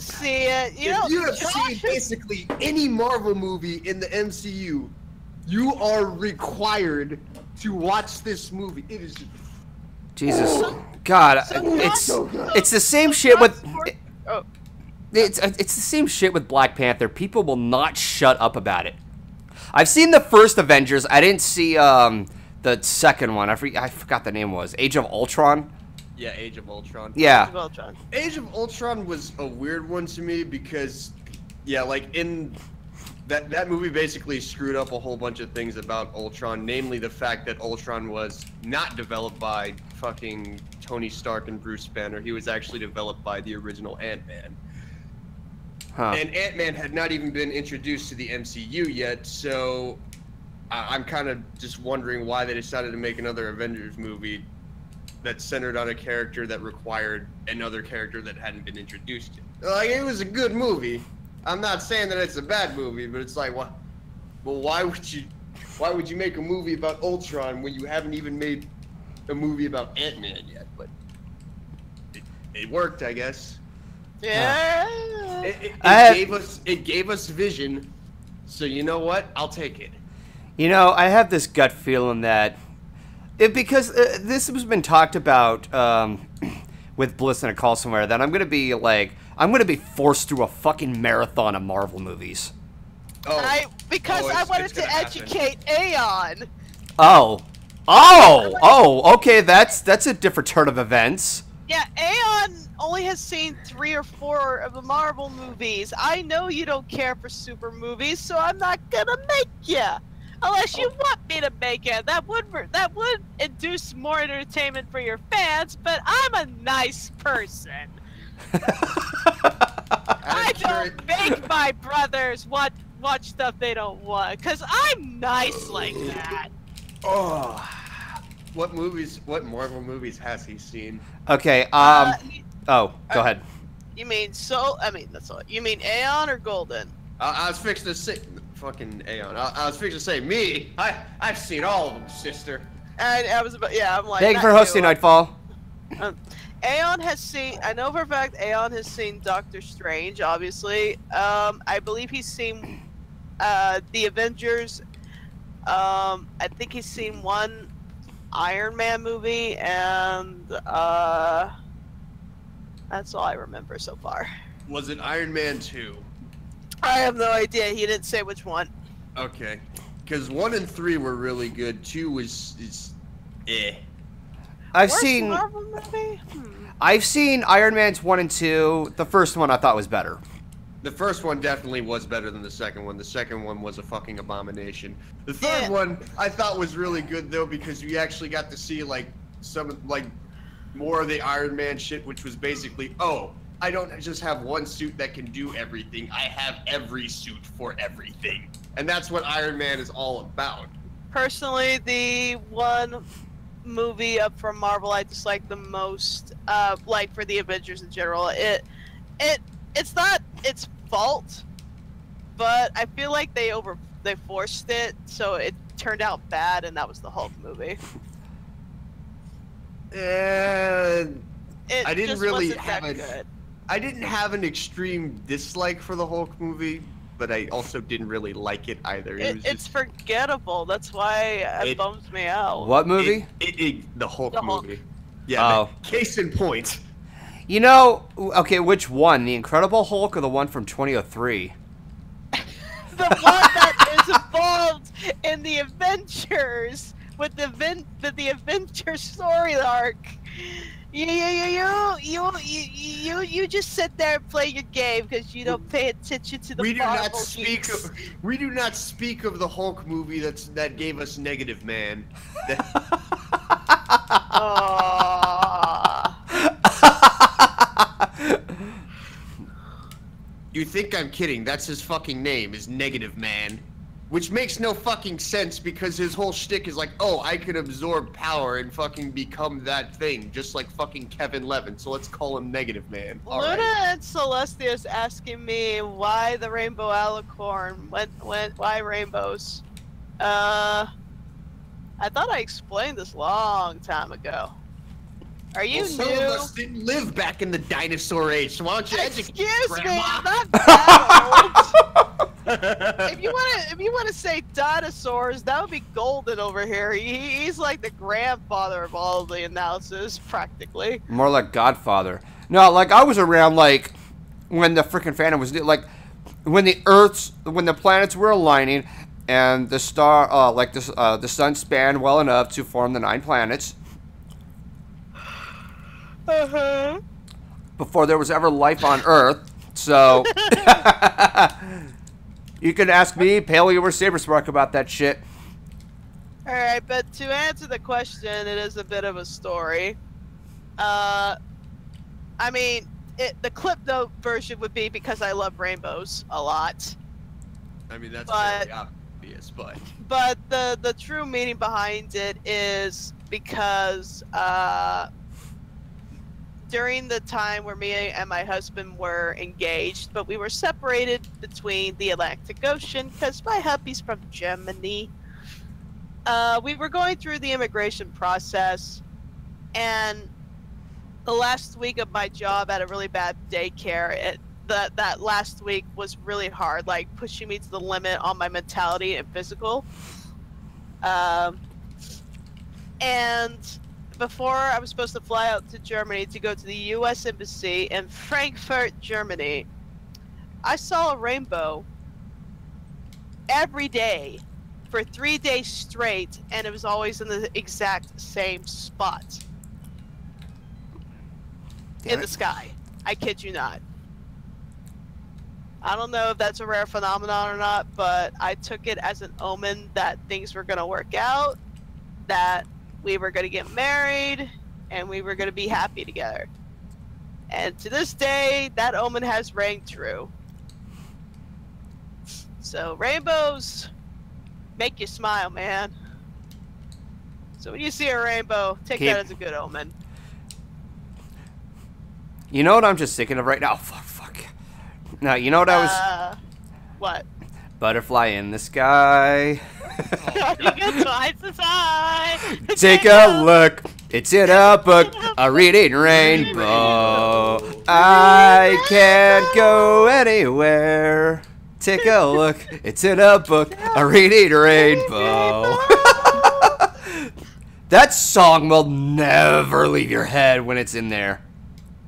gotta see it. You if you have Josh seen is- basically any Marvel movie in the MCU, you are required to watch this movie. It is Jesus, God, So it's so- it's the same shit with. Oh, It's it's the same shit with Black Panther. People will not shut up about it. I've seen the first Avengers. I didn't see um the second one. I forgot, I forgot the name was Age of Ultron. Yeah, Age of Ultron. Yeah. well, John. Age of Ultron was a weird one to me because, yeah, like in that that movie basically screwed up a whole bunch of things about Ultron, namely the fact that Ultron was not developed by fucking Tony Stark and Bruce Banner. He was actually developed by the original Ant Man. Huh. And Ant Man had not even been introduced to the MCU yet, so I'm kind of just wondering why they decided to make another Avengers movie that's centered on a character that required another character that hadn't been introduced yet. Like, it was a good movie. I'm not saying that it's a bad movie, but it's like, why? Well, why would you? Why would you make a movie about Ultron when you haven't even made a movie about Ant Man yet? But it, it worked, I guess. Yeah. It, it, it I have- gave us it gave us vision. So you know what? I'll take it. You know, I have this gut feeling that it, because uh, this has been talked about um, with Bliss and a call somewhere that I'm gonna be like I'm gonna be forced through a fucking marathon of Marvel movies. Oh, I because Oh, I wanted to gonna happen. educate Aeon. Oh, oh, oh. Okay, that's that's a different turn of events. Yeah, Aeon only has seen three or four of the Marvel movies. I know you don't care for super movies, so I'm not gonna make ya. Unless you want me to make it, that would that would induce more entertainment for your fans. But I'm a nice person. I don't make my brothers watch watch stuff they don't want, cause I'm nice like that. Oh, what movies? What Marvel movies has he seen? Okay. Um. Uh, Oh, go uh, ahead. you mean so? I mean that's all. You mean Aeon or Golden? I, I was fixing to say, fucking Aeon. I, I was fixing to say me. I I've seen all of them, sister. And I was about, yeah, I'm like. Thank you for hosting Nightfall. Aeon has seen. I know for a fact Aeon has seen Doctor Strange. Obviously, um, I believe he's seen uh, the Avengers. Um, I think he's seen one Iron Man movie, and uh, that's all I remember so far. Was it Iron Man two? I have no idea. He didn't say which one. Okay, because one and three were really good. Two was is eh. I've Worst seen Marvel movie. Hmm. I've seen Iron Man's one and two. The first one I thought was better. The first one definitely was better than the second one. The second one was a fucking abomination. The third Yeah. one I thought was really good though because we actually got to see like some like more of the Iron Man shit, which was basically, oh, I don't just have one suit that can do everything. I have every suit for everything, and that's what Iron Man is all about. personally the one movie up from Marvel I dislike the most, uh, like for the Avengers in general. It, it, it's not its fault, but I feel like they over they forced it, so it turned out bad, and that was the Hulk movie. And It I didn't really have a- good. I didn't have an extreme dislike for the Hulk movie, but I also didn't really like it either. It, It, was it's just, forgettable. That's why it, It- bums me out. What movie? It, it, it- the Hulk The Hulk. movie. Yeah. Oh. case in point. You know, okay, which one? The Incredible Hulk or the one from 2003? the one that is involved in the Avengers with the Vin- the, the Avengers story arc. You you you you you you you just sit there and play your game because you don't pay attention to the We do not speak. Of, we do not speak of the Hulk movie that's that gave us Negative Man. You think I'm kidding? That's his fucking name. Is Negative Man. Which makes no fucking sense because his whole shtick is like, oh, I can absorb power and fucking become that thing, just like fucking Kevin Levin. So let's call him Negative Man. All Luna right. and Celestia's asking me why the rainbow alicorn went went why rainbows. Uh, I thought I explained this long time ago. Are you well, some new? of us didn't live back in the dinosaur age, so why don't you educate Excuse me, Grandma? I'm not that old. if you want to, if you want to say dinosaurs, that would be Golden over here. He, he's like the grandfather of all of the analysis, practically. More like Godfather. No, like I was around like when the freaking Phantom was like when the Earths, when the planets were aligning, and the star, uh, like the uh, the sun spanned well enough to form the nine planets. Uh huh. before there was ever life on Earth. So you can ask me, Paleo or Saberspark about that shit. All right, but to answer the question, it is a bit of a story. Uh, I mean, it, the clip note version would be because I love rainbows a lot. I mean, that's But- very obvious, but but the the true meaning behind it is because uh, during the time where me and my husband were engaged, but we were separated between the Atlantic Ocean because my hubby's from Germany. Uh, we were going through the immigration process, and the last week of my job at a really bad daycare, it, that that last week was really hard, like pushing me to the limit on my mentality and physical. Um, and before I was supposed to fly out to Germany to go to the U.S. Embassy in Frankfurt, Germany, I saw a rainbow every day for three days straight, and it was always in the exact same spot Damn in the it. sky. I kid you not. I don't know if that's a rare phenomenon or not, but I took it as an omen that things were going to work out, that we were going to get married, and we were going to be happy together. And to this day, that omen has rang true. So, rainbows make you smile, man. So, when you see a rainbow, take Keep- that as a good omen. You know what I'm just thinking of right now? Fuck, fuck. Now, you know what I was? Uh, what? Butterfly in the sky. you get twice as. Take a look. It's in a book, a reading rainbow. I can't go anywhere. Take a look. It's in a book, a reading rainbow. that song will never leave your head when it's in there.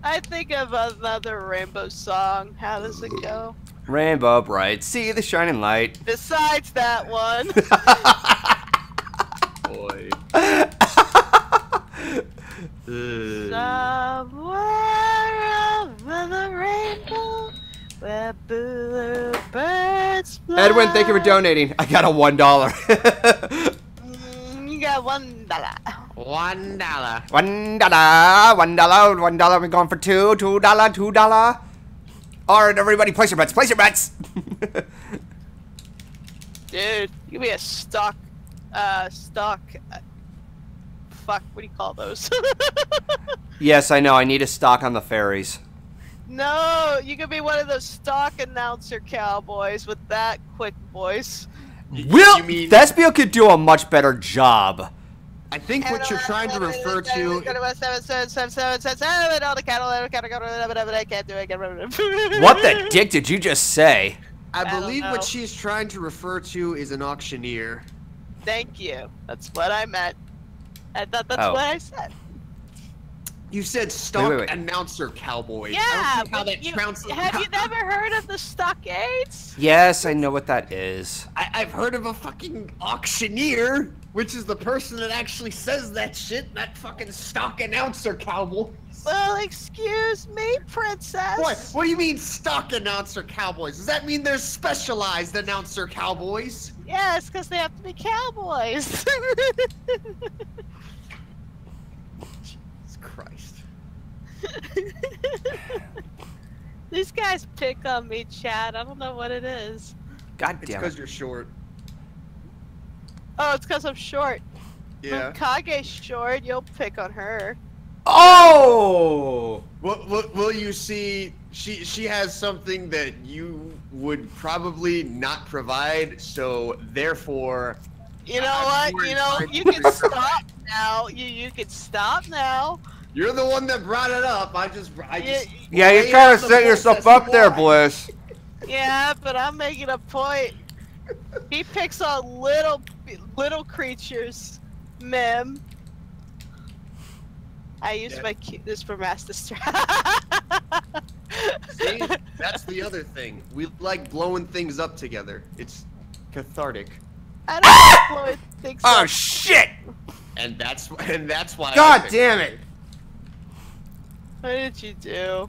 I think of another rainbow song. How does it go? Rainbow Brite, see the shining light. Besides that one. boy. Somewhere over the rainbow where bluebirds fly. Edwin, thank you for donating. I got a one dollar. Mm, you got one dollar. One dollar. one dollar, one dollar, one dollar. We're going for two, two dollar, two dollar. All right, everybody, place your bets. Place your bets. Dude, give me a stock, uh, stock. Uh, fuck, what do you call those? yes, I know. I need a stock on the ferries. no, you could be one of those stock announcer cowboys with that quick voice. Will you mean- Thespio could do a much better job. I think what you're trying to refer to. What What the dick did you just say? I believe know. what she's trying to refer to is an auctioneer. Thank you. That's what I meant. I thought that's Oh. what I said. You said stock wait, wait. announcer cowboy. Yeah, I don't see how that you, counts. have you never heard of the stockades? Yes, I know what that is. I, I've heard of a fucking auctioneer, which is the person that actually says that shit. That fucking stock announcer cowboy. Well, excuse me, princess. Boy, what do you mean stock announcer cowboys? Does that mean they're specialized announcer cowboys? Yes, because they have to be cowboys. Jesus Christ. These guys pick on me, Chad. I don't know what it is. God It's damn because you're short. Oh, it's because I'm short. Yeah. When Kage's short, you'll pick on her. Oh! Will, will, will you see? She she has something that you would probably not provide, so therefore, You know I'm what? You know, you can stop now. You you can stop now. You're the one that brought it up. I just, I Yeah, just. Yeah, you laid kind out of set yourself as to up there. Bliss. Yeah, but I'm making a point. He picks on little little creatures. Mem. I use Yeah. my cuteness for Master Strap. See, that's the other thing. We like blowing things up together. It's cathartic, I don't know if thinks Oh so. shit! and that's and that's why. God picked damn it! What did you do?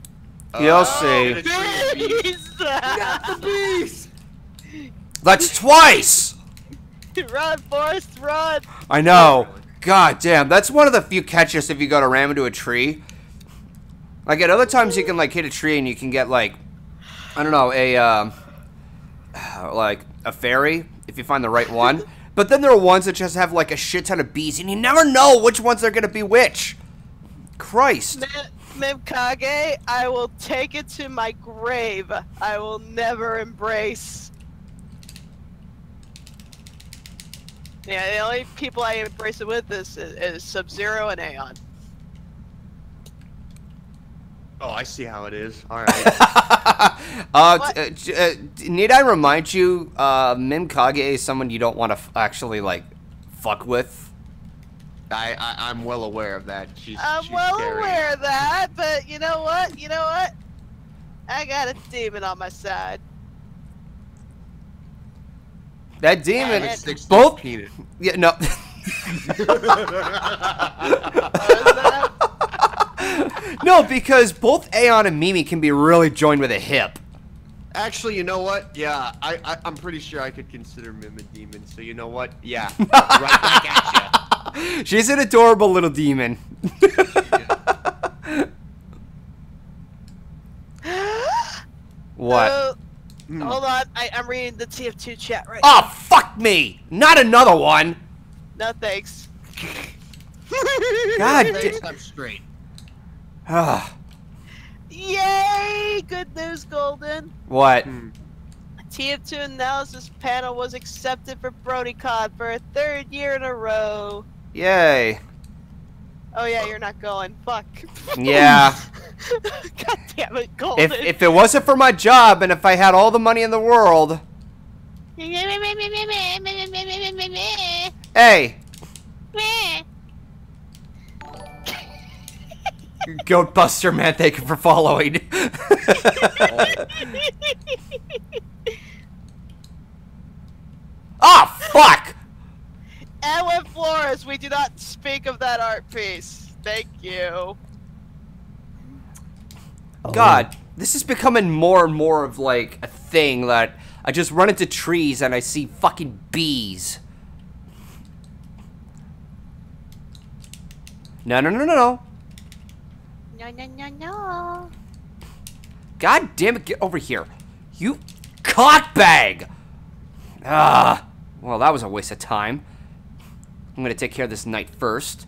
You'll Oh, see. the beast. Bees! Got the beast. That's twice. Run, Forrest, run! I know. God damn, that's one of the few catches if you go to ram into a tree. Like at other times you can like hit a tree and you can get like, I don't know, a um, like a fairy if you find the right one. But then there are ones that just have like a shit ton of bees and you never know which ones are gonna be which. Christ. Mem- I will take it to my grave. I will never embrace. Yeah, the only people I embrace it with is, is Sub Zero and Aeon. Oh, I see how it is. All right. uh, uh, j- uh, d- need I remind you, uh, Mim Kage is someone you don't want to f- actually like fuck with. I, I I'm well aware of that. She's. I'm she's well scary. aware of that, but you know what? You know what? I got a demon on my side. That demon, Yeah, Sticks to both, penis. yeah, no. no, because both Aeon and Mimi can be really joined with a hip. Actually, you know what? Yeah, I, I I'm pretty sure I could consider Mim a demon. So you know what? Yeah, right back at you. She's an adorable little demon. what? Uh, Hmm. hold on, I, I'm reading the TF2 chat right now. Oh, fuck me! Not another one! No thanks. God Thanks, da- I'm straight. Ah, Yay! Good news, Golden. what? Hmm. TF2 analysis panel was accepted for BronyCon for a third year in a row. Yay. Oh yeah, you're not going. Fuck. Yeah. God damn it, Golden. If, if it wasn't for my job and if I had all the money in the world. Hey, Goat Buster man, thank you for following. Ah, fuck! Edwin Flores, we do not speak of that art piece. Thank you. God, this is becoming more and more of like a thing that I just run into trees and I see fucking bees. No, no, no, no, no. No, no, no, no. God damn it, get over here. You cockbag! Ah, well, that was a waste of time. I'm gonna take care of this knight first.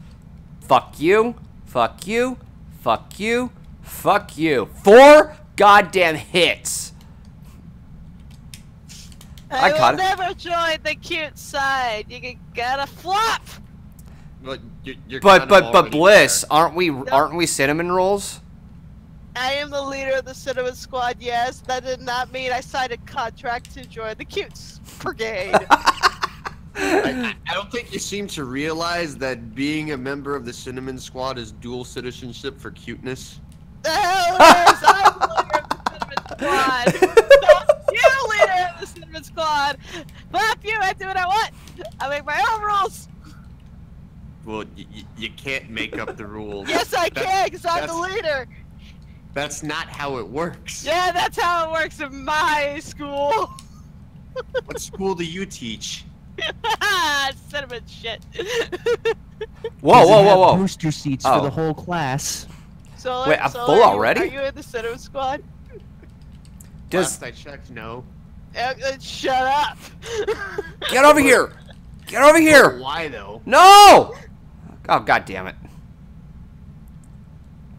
Fuck you, fuck you, fuck you, fuck you. Four goddamn hits. I I, caught will it. never join the cute side. You can gotta flop. But you're, you're But but but Bliss, there. aren't we aren't we cinnamon rolls? I am the leader of the Cinnamon Squad. Yes, that did not mean I signed a contract to join the Cutes Brigade. I, I- don't think you seem to realize that being a member of the Cinnamon Squad is dual citizenship for cuteness. the hell is? I'm the leader of the Cinnamon Squad. Not you, leader of the Cinnamon Squad. Flap you. I do what I want. I make my own rules. Well, y- y- you can't make up the rules. Yes, I can, because I'm the leader. That's not how it works. Yeah, that's how it works in my school. What school do you teach? Cinnamon shit. Whoa whoa whoa whoa! Booster seats Oh. for the whole class. Solar, Wait, I'm Solar, full already? Are you in the Cinnamon Squad? Does Last I checked, no. Uh, uh, shut up. get over here! Get over here! Why though? No! Oh god damn it!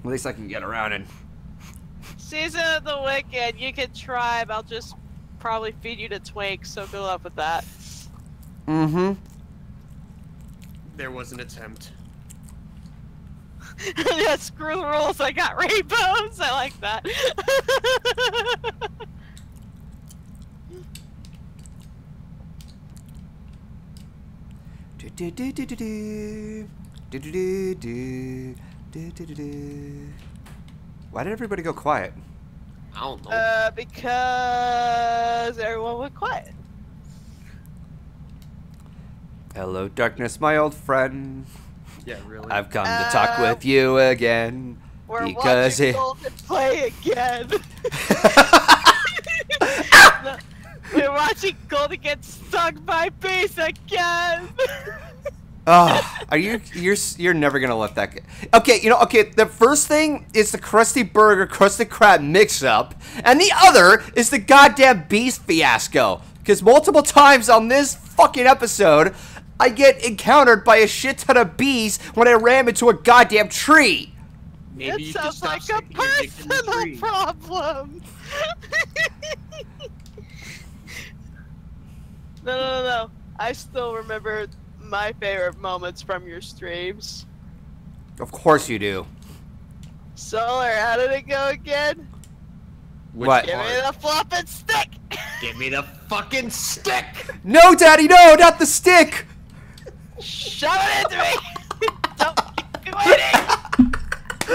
At least I can get around and. Season of the Wicked, you can try, but I'll just probably feed you to Twink, so good luck with that. Mm-hmm. There was an attempt. yeah, screw the rules. I got rainbows. I like that. Do, do, do, do, do, do. Do, do, do, do. Do, do, do, do. Why did everybody go quiet? I don't know. uh, because everyone went quiet. Hello, darkness, my old friend. yeah, really. I've come to talk Uh, with you again. We're Because watching it- Golden play again. No, We're watching Golden get stung by bees again. Oh, are you you're you're never gonna let that get Okay, you know, okay, the first thing is the Krusty Burger, Krusty Krab mix up, and the other is the goddamn beast fiasco. Because multiple times on this fucking episode, I get encountered by a shit ton of bees when I ram into a goddamn tree. Maybe it sounds like a sticking your dick in the personal problem. no, no, no, no. I still remember my favorite moments from your streams. Of course you do. Solar, how did it go again? Which What? Give me the flopping stick! Give me the fucking stick! No, Daddy, no, not the stick. Shove it into me! Don't keep me waiting!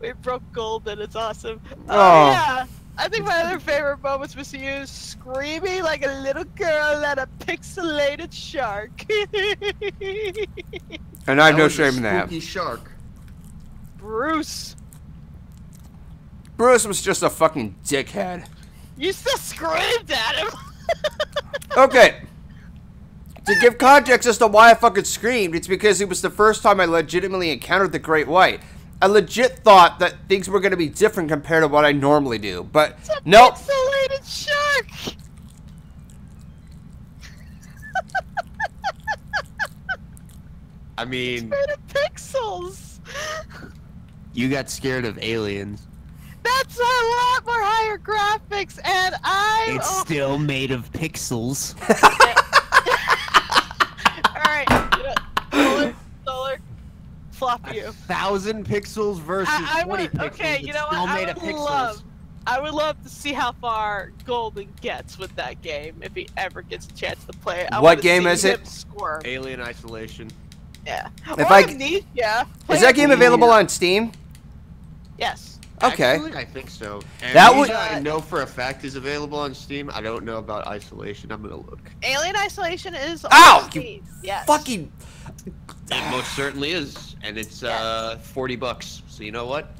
we broke gold and it's awesome. Oh, Oh. yeah! I think my other favorite moments was you screaming like a little girl at a pixelated shark. And I have That no shame in that. spooky shark. Bruce, Bruce was just a fucking dickhead. You still screamed at him! Okay. To give context as to why I fucking screamed, it's because it was the first time I legitimately encountered the Great White. I legit thought that things were going to be different compared to what I normally do, but It's a nope. pixelated shark! I mean, made of pixels. you got scared of aliens. That's a lot more higher graphics, and I. oh, still made of pixels. all right, solar, solar, flop you. thousand pixels versus I, I 20 would. pixels. Okay, you know what? I would love. I would love to see how far Golden gets with that game if he ever gets a chance to play it. I What game is it? Squirm. Alien Isolation. Yeah. If or I- Amnesia. Is that game available on Steam? Yes. Okay. Actually, I think so. And That that would- I know for a fact is available on Steam. I don't know about Isolation. I'm gonna look. Alien Isolation is. on Ow, you Steam. Yes. Fucking. It most certainly is, and it's uh 40 bucks. So you know what?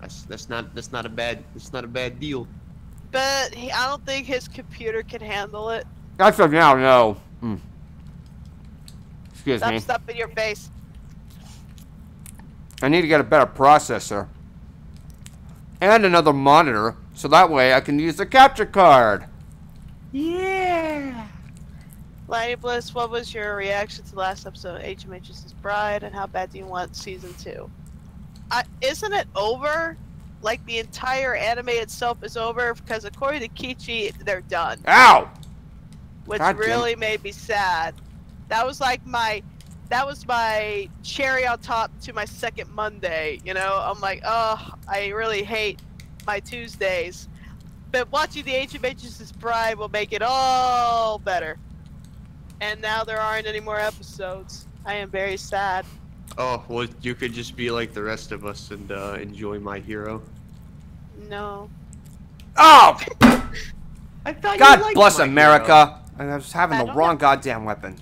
That's that's not that's not a bad that's not a bad deal. But he, I don't think his computer can handle it. That's a now, no. Mm. Excuse Stop me. stuff in your face. I need to get a better processor. And another monitor, so that way I can use the capture card. Yeah. Lady Bliss, what was your reaction to the last episode of HMH's Bride, and how bad do you want season two? Uh, isn't it over? Like the entire anime itself is over because according to Kichi, they're done, Ow! which God damn really made me sad. That was like my, that was my cherry on top to my second Monday. You know, I'm like, oh, I really hate my Tuesdays, but watching the HMH's Bride will make it all better. And now there aren't any more episodes. I am very sad. Oh well, you could just be like the rest of us and uh, enjoy My Hero. No. Oh! I thought God bless America! And I was having I the wrong know. goddamn weapon.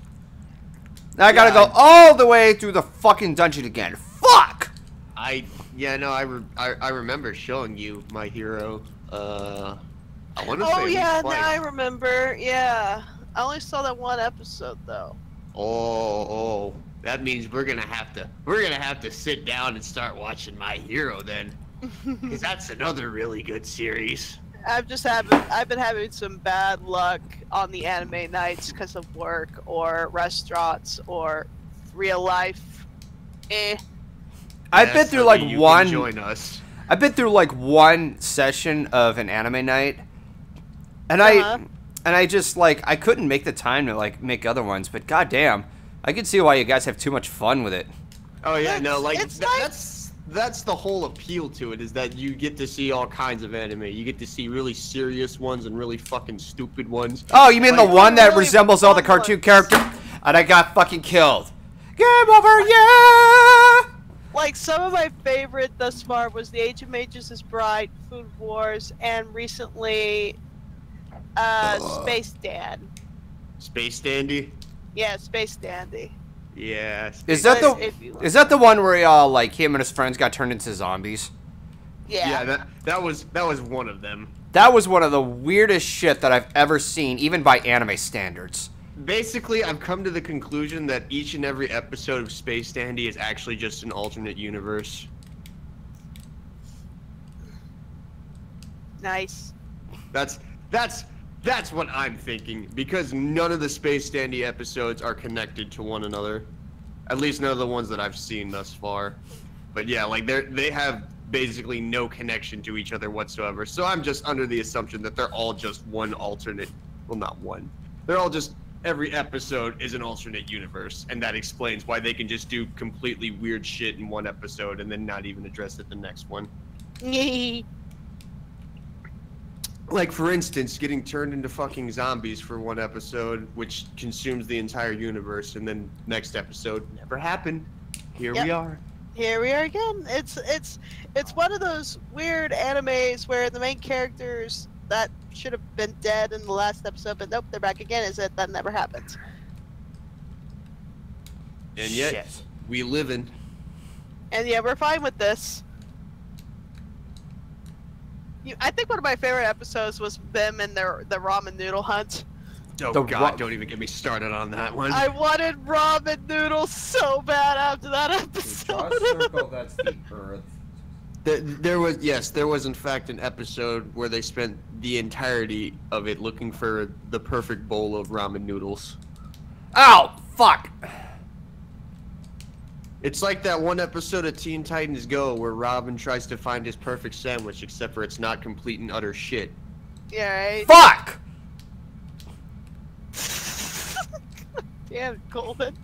Now I gotta Yeah, go all the way through the fucking dungeon again. Fuck! I yeah no I, re- I I remember showing you My Hero. Uh, I want to say Oh yeah, twice. now I remember. Yeah. I only saw that one episode though. Oh, oh, that means we're gonna have to we're gonna have to sit down and start watching My Hero then, because that's another really good series. I've just having I've been having some bad luck on the anime nights because of work or restaurants or real life. Eh. I've been through like one. Join us. I've been through like one session of an anime night, and Uh-huh. I and I just like I couldn't make the time to like make other ones. But goddamn, I can see why you guys have too much fun with it. Oh yeah, no, like, it's like- that's that's the whole appeal to it is that you get to see all kinds of anime. You get to see really serious ones and really fucking stupid ones. Oh, you mean Like- the one that Really resembles all the cartoon ones. characters? And I got fucking killed. Game over, yeah! Like some of my favorite thus far was The Age of Mages is Bride, Food Wars, and recently uh, Space Dan. Space Dandy. Yeah, Space Dandy. Yeah. Is that the But is that the one where uh, like him and his friends got turned into zombies? Yeah. Yeah, that that was that was one of them. That was one of the weirdest shit that I've ever seen, even by anime standards. Basically, I've come to the conclusion that each and every episode of Space Dandy is actually just an alternate universe. Nice. That's that's that's what I'm thinking because none of the Space Dandy episodes are connected to one another. At least none of the ones that I've seen thus far. But yeah, like they they have basically no connection to each other whatsoever. So I'm just under the assumption that they're all just one alternate, well not one. They're all just every episode is an alternate universe and that explains why they can just do completely weird shit in one episode and then not even address it the next one. Like for instance, getting turned into fucking zombies for one episode, which consumes the entire universe, and then next episode never happened. Here we are. Here we are again. It's it's it's one of those weird animes where the main characters that should have been dead in the last episode, but nope, they're back again. Is that that never happens? And yet Shit. we live in. And yeah, we're fine with this. You, I think one of my favorite episodes was them and their the ramen noodle hunt. Oh The god, ro- don't even get me started on that one. I wanted ramen noodles so bad after that episode. Circle that's the Earth. There, there was yes, there was in fact an episode where they spent the entirety of it looking for the perfect bowl of ramen noodles. Ow! Fuck! It's like that one episode of Teen Titans Go where Robin tries to find his perfect sandwich, except for it's not complete and utter shit. yeah, right. Fuck! Damn, Golden.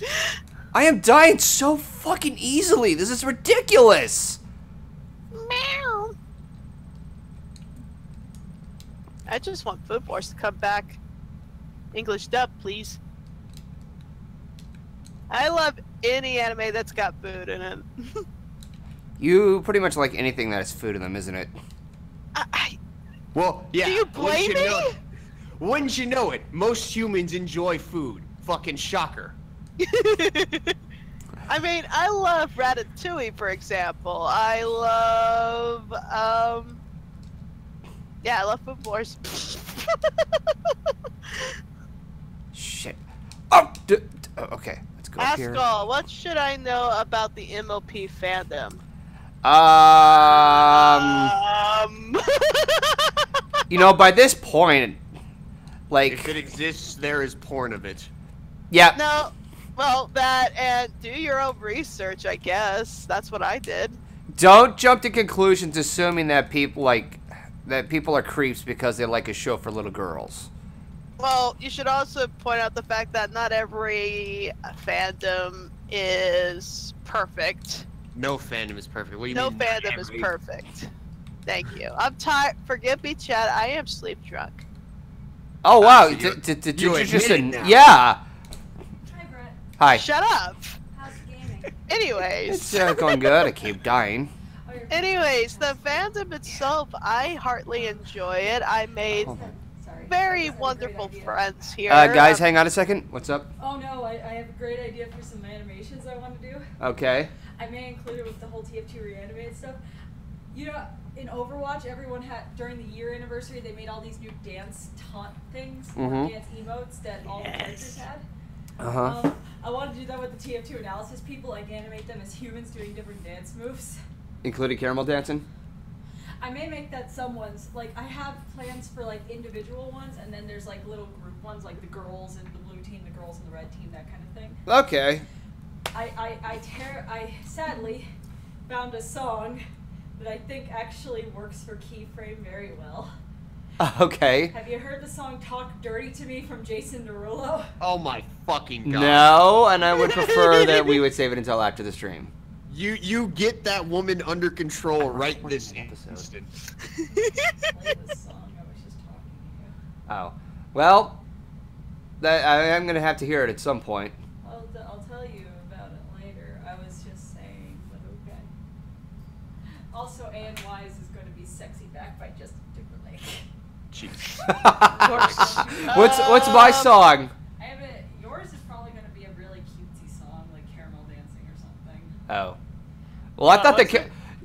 I am dying so fucking easily. This is ridiculous. Meow. I just want Food Wars to come back. English dub, please. I love any anime that's got food in it. You pretty much like anything that has food in them, isn't it? I, I, Well, yeah. Do you wouldn't blame you know- me? Wouldn't you know it? Most humans enjoy food. Fucking shocker. I mean, I love Ratatouille, for example. I love, um, yeah, I love Food Wars. Shit. Oh, d- d- oh, okay. Here. Pascal, what should I know about the MLP fandom? Um, Um. you know, by this point, like, If it exists, there is porn of it. yeah, no. Well, that and do your own research, I guess. That's what I did. don't jump to conclusions assuming that people like that people are creeps because they like a show for little girls. Well, you should also point out the fact that not every fandom is perfect. No fandom is perfect. What do you No mean? not fandom is perfect. Thank you. I'm tired. Forgive me, Chad. I am sleep drunk. Oh wow! so you- Did, did, did you you just admit it now. yeah? Hi, Brett. Hi. Shut up. How's gaming? Anyways. It's uh, going good. I keep dying. Oh, Anyways, the fandom itself, I heartily enjoy it. I made Hold on. Sorry. Very That's a great wonderful friends here. Uh, guys, hang on a second. What's up? Oh no, I, I have a great idea for some animations I want to do. Okay. I may include it with the whole TF2 reanimated stuff. You know, in Overwatch, everyone had during the year anniversary, they made all these new dance taunt things, or Mhm. dance emotes that all the characters had. Uh huh. Um, I want to do that with the TF2 analysis people, like animate them as humans doing different dance moves. Including caramel dancing. I may make that someone's like I have plans for like individual ones, and then there's like little group ones, like the girls and the blue team, the girls and the red team, that kind of thing. Okay. I I I, ter- I sadly found a song that I think actually works for Keyframe very well. Okay. Have you heard the song "Talk Dirty to Me" from Jason Derulo? Oh my fucking god. No, and I would prefer that we would save it until after the stream. You you get that woman under control right this episode. instant. Play this song. I was just talking to you. Oh, well, that I am gonna have to hear it at some point. I'll, t- I'll tell you about it later. I was just saying, but okay. Also, Anne Wise is going to be sexy back by Justin Timberlake. Jeez. what's what's my Um, song? I have it. Yours is probably going to be a really cutesy song, like caramel dancing or something. Oh, well, I Oh, thought the what's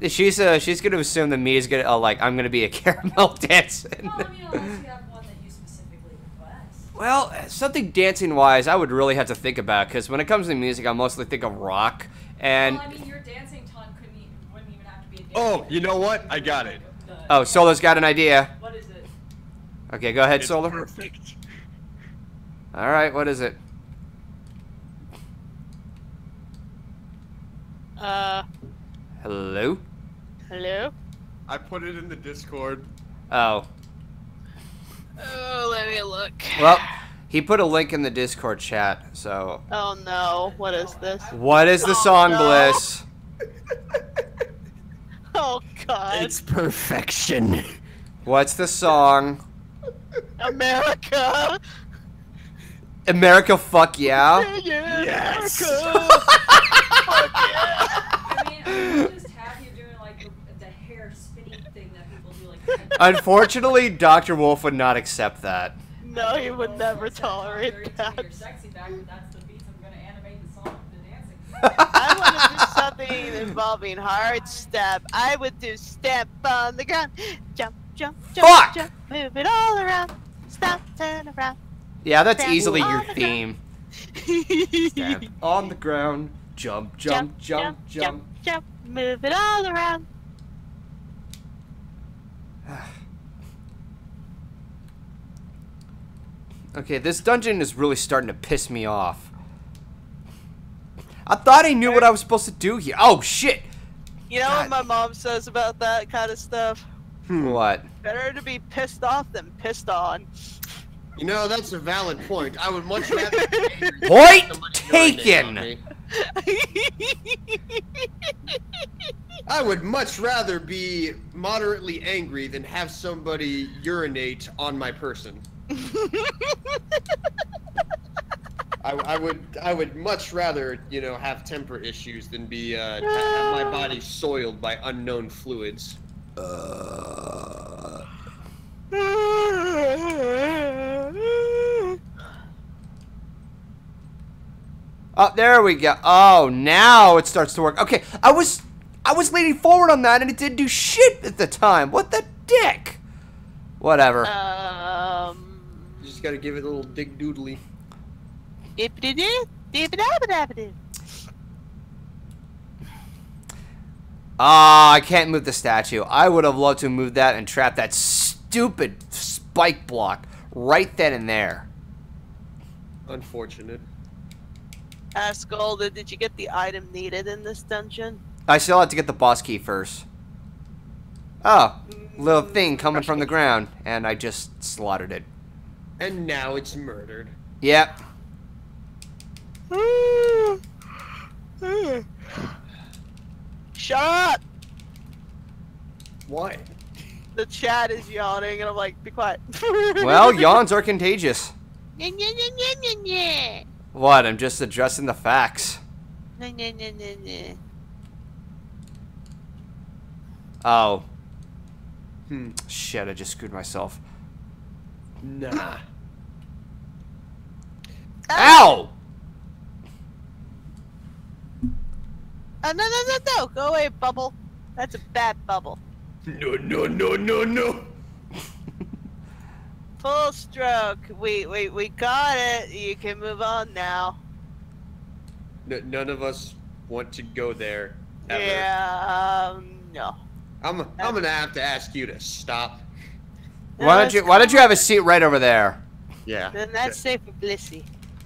ca- she's uh she's gonna assume that me is gonna uh, like I'm gonna be a caramel dancing. Well, I mean, unless you have one that you specifically request. Well, something dancing wise, I would really have to think about because when it comes to music, I mostly think of rock and. well, I mean, your dancing tone couldn't even, wouldn't even have to be a dance. Oh, you know what? I got it. The- Oh, Solo's got an idea. What is it? Okay, go ahead, It's Solo. perfect. All right, what is it? Uh, Hello. hello? I put it in the Discord. Oh, Oh, let me look. well, he put a link in the Discord chat. So, Oh no, what is this? what is the Oh, song, no. Bliss? Oh god. It's perfection. What's the song? America! America, fuck yeah. Yeah, Yes. America! Fuck yeah! I mean, I could just have you doing like the, the hair spinning thing that people do, like. Unfortunately, Dr. Wolf would not accept that. No, he would never tolerate dirty to me, that. You're sexy back, but that's the beats I'm gonna animate the song, the dancing. I want to do something involving hard step. I would do step on the ground. Jump, jump, jump, Fuck! jump. Move it all around. Stop, turn around. Yeah, that's Stand easily your the theme. Stand on the ground. Jump, jump, jump, jump. jump. Move it all around. Okay, this dungeon is really starting to piss me off. I thought I knew what I was supposed to do here. Oh, shit! You know God. what my mom says about that kind of stuff? Hmm. What? Better to be pissed off than pissed on. You know, that's a valid point. I would much rather. Point somebody urinate on taken! I would much rather be moderately angry than have somebody urinate on my person. I, I would I would much rather you know have temper issues than be uh, ha- have my body soiled by unknown fluids. Oh, there we go. Oh, now it starts to work. Okay, I was I was leaning forward on that and it didn't do shit at the time. What the dick? Whatever. um. You just gotta give it a little dig doodly. dippity-doo. Ah, I can't move the statue. I would have loved to move that and trap that stupid spike block right then and there. Unfortunate. Ask Golden, did you get the item needed in this dungeon? I still have to get the boss key first. Oh, little mm, thing coming from the ground, and I just slaughtered it. And now it's murdered. Yep. Shut up! Why? The chat is yawning, and I'm like, be quiet. Well, yawns are contagious. What? I'm just addressing the facts. Oh, Hmm. shit, I just screwed myself. Nah. Ow! Uh, no, no, no, no! Go away, bubble. That's a bad bubble. No, no, no, no, no. Full stroke. We, we, we got it. You can move on now. N- none of us want to go there. Ever. Yeah, um, no. I'm, I'm gonna have to ask you to stop. Why don't you Why don't you have a seat right over there? Yeah. Then that's safe for Blissy.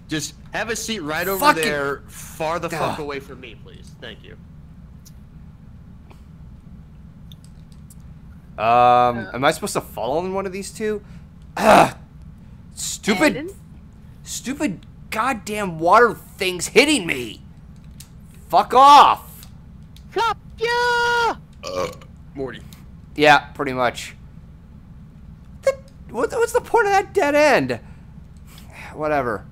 Just have a seat right over Fucking- there, far the fuck Ugh. away from me, please. Thank you. Um, am I supposed to fall in one of these two? Ah, stupid, Eden? stupid, goddamn water things hitting me. Fuck off. Flop ya! Morty. Yeah, pretty much. The, what, what's the point of that dead end? Whatever.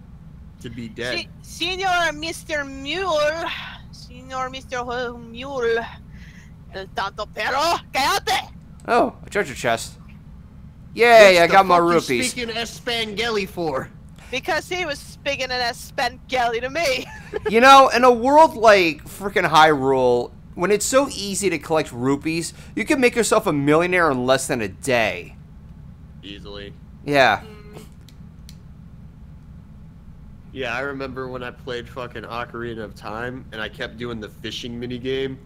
To be dead. Se- Senor Mr. Mule. Senor Mr. Mule. El tanto perro, cállate! Oh, a treasure chest. Yay, I got my rupees. speaking Espangeli for? Because he was speaking an a Spengelly to me. You know, in a world like freaking Hyrule, when it's so easy to collect rupees, you can make yourself a millionaire in less than a day. Easily. Yeah. Yeah, I remember when I played fucking Ocarina of Time and I kept doing the fishing mini game.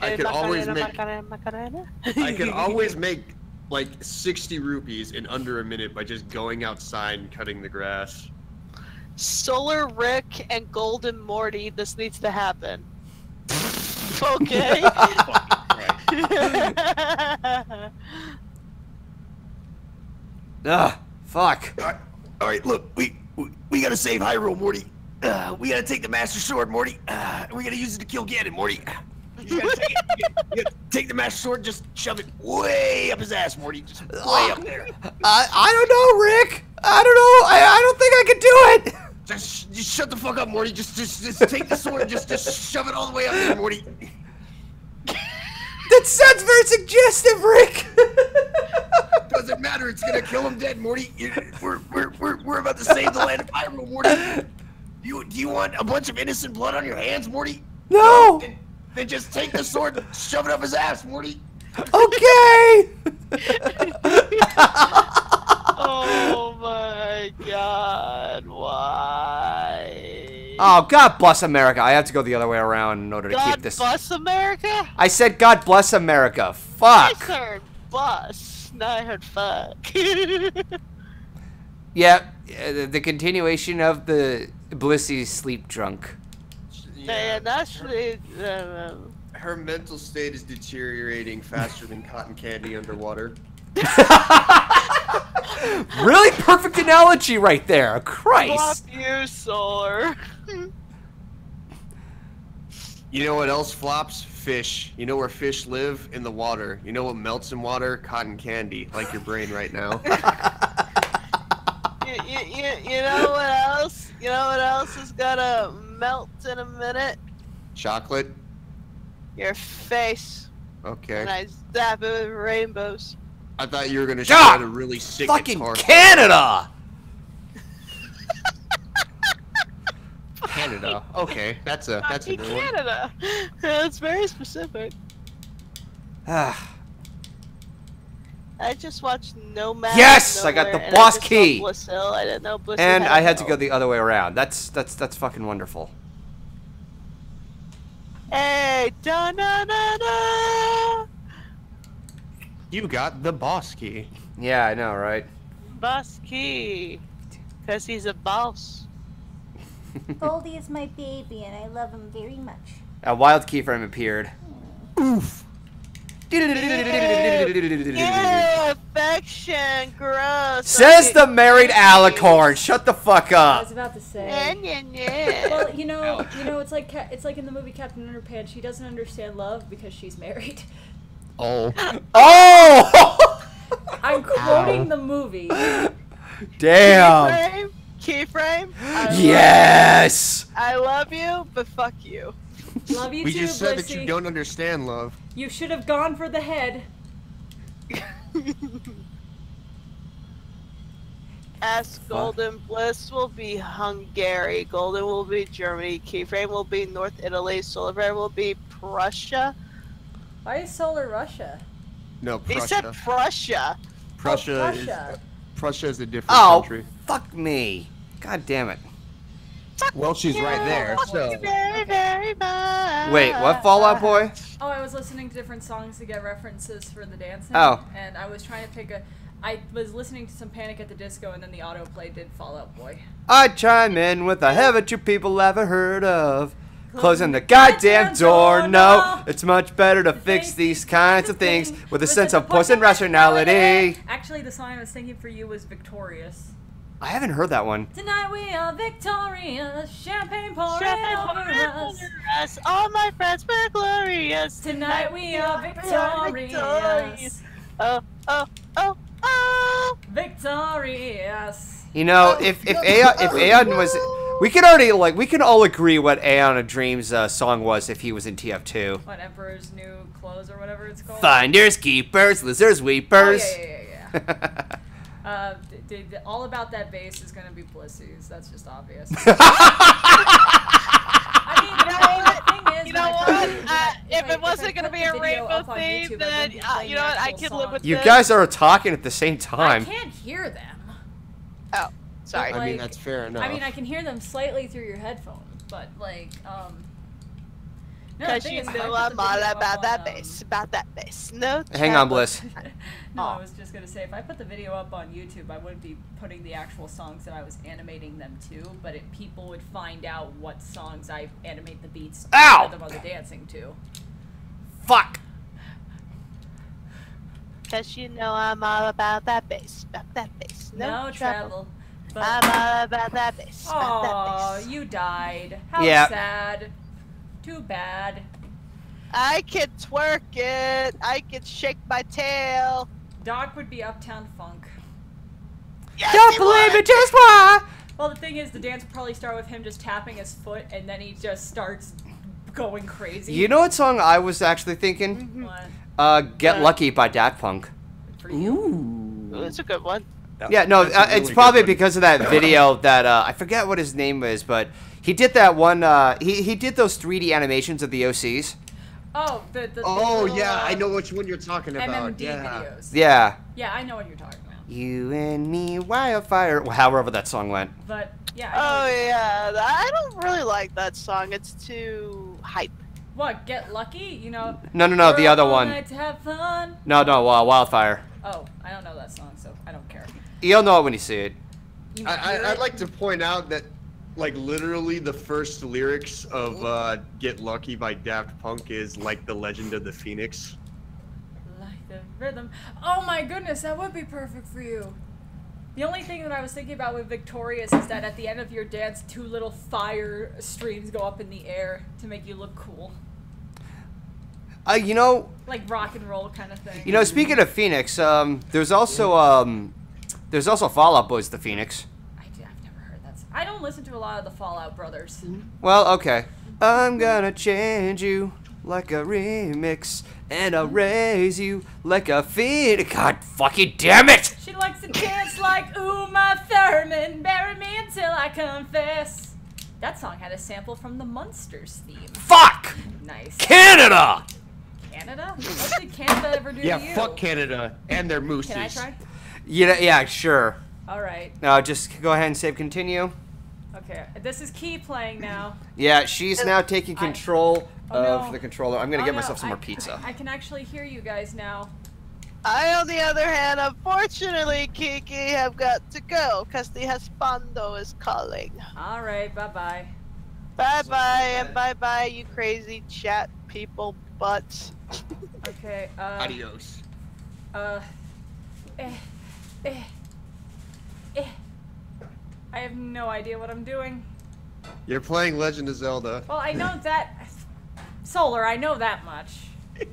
I Eh, could always make Macarena, Macarena. I could always make like 60 rupees in under a minute by just going outside and cutting the grass. Solar Rick and Golden Morty, this needs to happen. okay. Ugh, fuck. Alright, all right, look, we, we we gotta save Hyrule, Morty. Uh, we gotta take the Master Sword, Morty. Uh, we gotta use it to kill Ganon, Morty. You gotta take it. You gotta, you gotta take the Master Sword, just shove it way up his ass, Morty. Just way up there. I, I don't know, Rick. I don't know. I, I don't think I can do it. Just, just shut the fuck up, Morty. Just, just, just take the sword, and just, just shove it all the way up there, Morty. That sounds very suggestive, Rick. Doesn't matter. It's gonna kill him dead, Morty. We're, we're, we're, we're about to save the land of Hyrule, Morty. Do you, do you want a bunch of innocent blood on your hands, Morty? no. Then, then just take the sword, and shove it up his ass, Morty. Okay. oh my god, why? oh, God bless America. I have to go the other way around in order to God keep this. God bless America? I said God bless America. Fuck. I Fuck. heard bus. No, I heard fuck. Yeah, uh, the, the continuation of the Blissy sleep drunk. Man, actually, uh, Her mental state is deteriorating faster than cotton candy underwater. Really perfect analogy right there. Christ. Flop you, Solar. You know what else flops? Fish. You know where fish live? In the water. You know what melts in water? Cotton candy. Like your brain right now. you, you, you, you know what else? You know what else is gonna melt in a minute? Chocolate? Your face. Okay. And I zap it with rainbows. I thought you were gonna God! shred a really sick Fucking guitar. Canada. Canada. Okay, that's a that's a Fucking new one. Canada. That's very specific. Ah, I just watched No Nomad. Yes, I got the boss key. Bliss Hill. I didn't know Bliss and had I a had to hill. go the other way around. That's that's that's fucking wonderful. Hey, da na na na. You got the boss key. Yeah, I know, right? Boss key. Cause he's a boss. Goldie is my baby, and I love him very much. A wild keyframe appeared. Oof. Yeah, affection, gross. Says the married alicorn. Shut the fuck up. I was about to say. Yeah, yeah, yeah. Well, you know, you know, it's like it's like in the movie Captain Underpants. She doesn't understand love because she's married. Oh. Oh! I'm quoting the movie. Damn. Keyframe, keyframe. I love- Yes. I love you, but fuck you. Love you We too, just said that you don't understand love. You should have gone for the head. Ask Golden Bliss will be Hungary. Golden will be Germany. Keyframe will be North Italy. Solar will be Prussia. Why is Solar Russia? No, He Prussia. said Prussia. Prussia, oh, is Prussia. Prussia is a different Oh, country. fuck me. God damn it. Well, she's right there. Fuck So very, very much. Wait, what Fall Out Boy? Oh, I was listening to different songs to get references for the dancing. Oh. And I was trying to pick a. I was listening to some Panic at the Disco, and then the autoplay did Fall Out Boy. I chime in with a haven't you people ever heard of? Closing the goddamn door, no. It's much better to fix these kinds of things with a sense of poison rationality. Actually, the song I was thinking for you was Victorious. I haven't heard that one. Tonight we are victorious, champagne pouring Champagne over us. over us. All my friends were glorious. Tonight we are victorious. victorious. Oh, oh, oh, oh. Victorious. You know, if if Aeon, if Aeon was, we can already like we can all agree what Aeon of Dreams uh, song was if he was in TF2. What Emperor's New Clothes or whatever it's called. Finders, keepers, lizards, Oh, weepers. yeah, yeah, yeah, yeah. Uh, d- d- all about that bass is gonna be Blissy's. That's just obvious. I mean, You know what? the thing is, You know what? put- Uh, if I- it wasn't I gonna be a video rainbow theme, YouTube, then, uh, you know what? I actual could live song. with you this. guys are talking at the same time. I can't hear them. Oh, sorry. I mean, that's fair enough. I mean, I can hear them slightly through your headphones, but like, um. No, Cause thing you is, know I'm all video up about on, that um, bass, about that bass. No Hang on. Bliss. no, I was just gonna say if I put the video up on YouTube, I wouldn't be putting the actual songs that I was animating them to, but it, people would find out what songs I animate the beats Ow! them on the dancing to. Fuck. Cause you know I'm all about that bass, about that bass. No, No, trouble. Travel. I'm all about that bass, about oh, you died. How Yeah. sad. Too bad. I can twerk it. I can shake my tail. Doc would be Uptown Funk. Yes, Don't believe would. it, just why? Well, the thing is, the dance would probably start with him just tapping his foot, and then he just starts going crazy. You know what song I was actually thinking? What? Uh, Get Uh, Lucky by Daft Punk. For you? Ooh, that's a good one. Yeah, no, uh, really it's probably one. because of that video that uh, I forget what his name is, but he did that one. Uh, he he did those 3D animations of the OCs. Oh, the the. the Oh little, yeah, uh, I know which one you're talking about. MMD yeah. videos. Yeah. Yeah, I know what you're talking about. You and me, wildfire. Well, however that song went. But yeah. I Oh what yeah, I don't really like that song. It's too hype. What? Get lucky? You know. No, no, no, the other one. to have fun. No, no, uh, wildfire. Oh, I don't know that song, so I don't care. You'll know it when you see it. You I, I, I'd like to point out that, like, literally the first lyrics of uh, "Get Lucky" by Daft Punk is like the Legend of the Phoenix. Like the rhythm. Oh my goodness, that would be perfect for you. The only thing that I was thinking about with Victorious is that at the end of your dance, two little fire streams go up in the air to make you look cool. Uh, you know, Like rock and roll kind of thing. you know. Speaking of Phoenix, um, there's also um, there's also Fall Out Boys, the Phoenix. I do, I've never heard that. s- I don't listen to a lot of the Fallout Brothers. Well, okay. I'm gonna change you like a remix, and I'll raise you like a phoenix. God fucking damn it! She likes to dance like Uma Thurman. Bury me until I confess. That song had a sample from the Munsters theme. Fuck! Nice. Canada! Canada? What did Canada ever do Yeah, to you? fuck Canada and their mooses. Can I try? Yeah, yeah, sure. All right. No, just go ahead and save continue. Okay. This is Key playing now. Yeah, she's now taking I- control Oh, of no. the controller. I'm gonna Oh, get no, myself some I- more pizza. I can actually hear you guys now. I, on the other hand, unfortunately, Kiki, have got to go because the Hespando is calling. All right. Bye bye. Bye bye and bye bye, you crazy chat people butts. Okay. Uh. Adios. Uh. Eh. Eh. Eh. I have no idea what I'm doing. You're playing Legend of Zelda. Well, I know that. Solar, I know that much.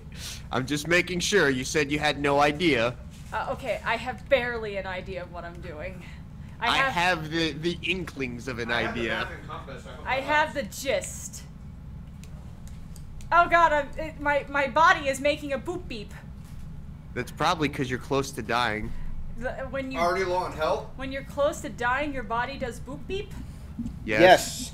I'm just making sure. You said you had no idea. Uh, okay, I have barely an idea of what I'm doing. I I have, have the the inklings of an idea. I have the gist. Oh god, I'm, it, my my body is making a boop beep. That's probably because you're close to dying. The, when you low on health? when you're close to dying, your body does boop beep. Yes.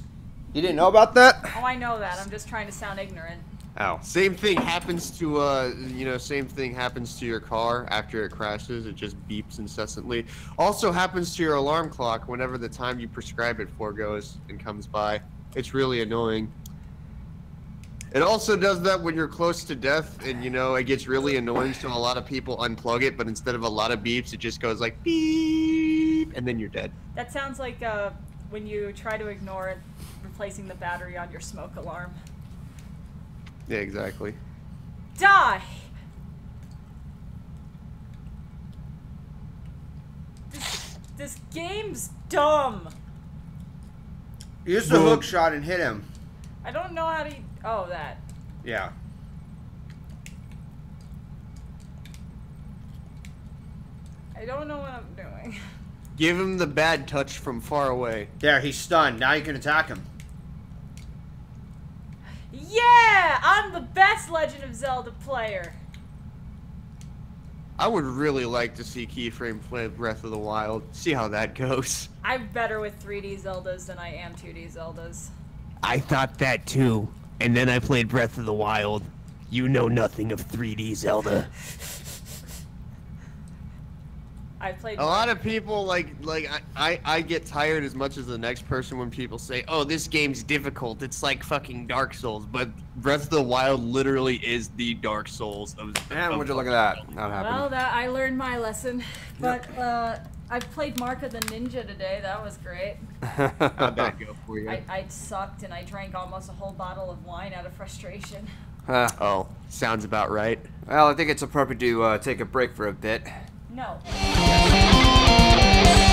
You didn't know about that? Oh, I know that. I'm just trying to sound ignorant. Oh. Same thing happens to uh you know same thing happens to your car after it crashes it just beeps incessantly. Also happens to your alarm clock whenever the time you prescribe it for goes and comes by. It's really annoying. It also does that when you're close to death and you know it gets really annoying so a lot of people unplug it but instead of a lot of beeps it just goes like beep and then you're dead. That sounds like uh, when you try to ignore it, replacing the battery on your smoke alarm. Yeah, exactly. Die! This, this game's dumb. Use the Hookshot and hit him. I don't know how to. Oh, that. Yeah. I don't know what I'm doing. Give him the bad touch from far away. There, he's stunned. Now you can attack him. Yeah! I'm the best Legend of Zelda player. I would really like to see Keyframe play Breath of the Wild. See how that goes. I'm better with 3D Zeldas than I am 2D Zeldas. I thought that too. And then I played Breath of the Wild. You know nothing of 3D Zelda. I played. A lot of people like like I, I I get tired as much as the next person when people say, "Oh, this game's difficult. It's like fucking Dark Souls." But Breath of the Wild literally is the Dark Souls of. And would you look at that? Not Well, that I learned my lesson. But uh, I played Mark of the Ninja today. That was great. How'd that go for you? I, I sucked and I drank almost a whole bottle of wine out of frustration. Uh, Oh, sounds about right. well, I think it's appropriate to uh, take a break for a bit. No. Yeah,